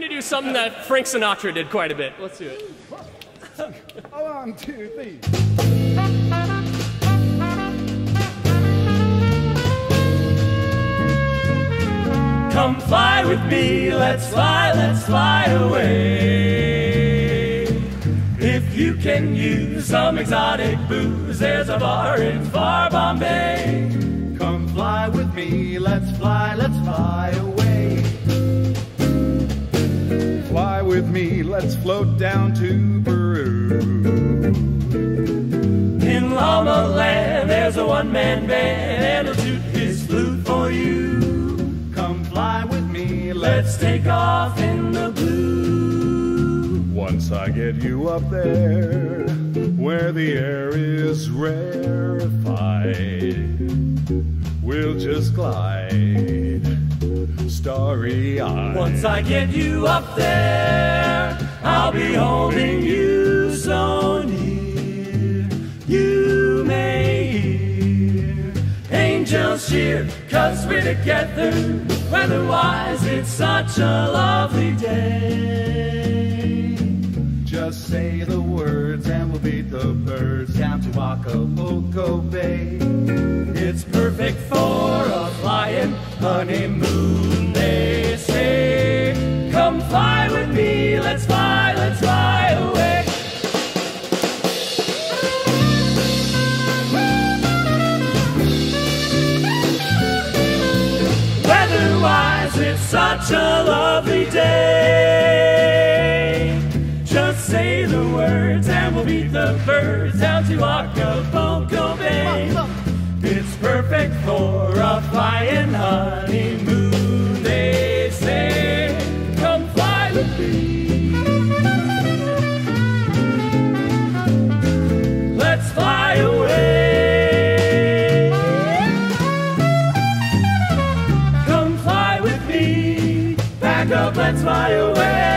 gonna do something that Frank Sinatra did quite a bit. Let's do it. One, two, three. Come fly with me, let's fly, let's fly away. If you can use some exotic booze, there's a bar in far Bombay. Come fly with me, let's fly, let's fly away. With me, let's float down to Peru. In Llama Land, there's a one-man band, and he'll shoot his flute for you. Come fly with me, Let's take off in the blue. Once I get you up there, where the air is rarefied, we'll just glide, starry eyed. Once I get you up there, I'll be holding you so near. You may hear angels cheer, cause we're together. Weatherwise, it's such a lovely day. Just say the words and we'll beat the birds down to Acapulco Bay. It's perfect for a flying honeymoon, they say. Come fly with me, let's fly, let's fly away. Weather-wise, it's such a lovely day. Just say the words and we'll beat the birds down to Acapulco Bay. Flying honeymoon, they say. Come fly with me. Let's fly away. Come fly with me. Back up, let's fly away.